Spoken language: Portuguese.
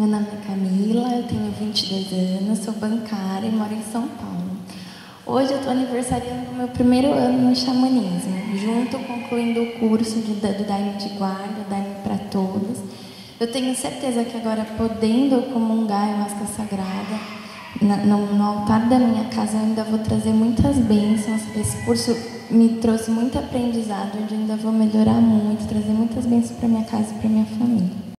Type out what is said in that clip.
Meu nome é Camila, eu tenho 22 anos, sou bancária e moro em São Paulo. Hoje eu estou aniversariando o meu primeiro ano no xamanismo, junto concluindo o curso de, do Daime de Guarda, Daime para Todos. Eu tenho certeza que agora, podendo comungar a máscara sagrada, na, no, no altar da minha casa, eu ainda vou trazer muitas bênçãos. Esse curso me trouxe muito aprendizado, onde ainda vou melhorar muito, trazer muitas bênçãos para minha casa e para minha família.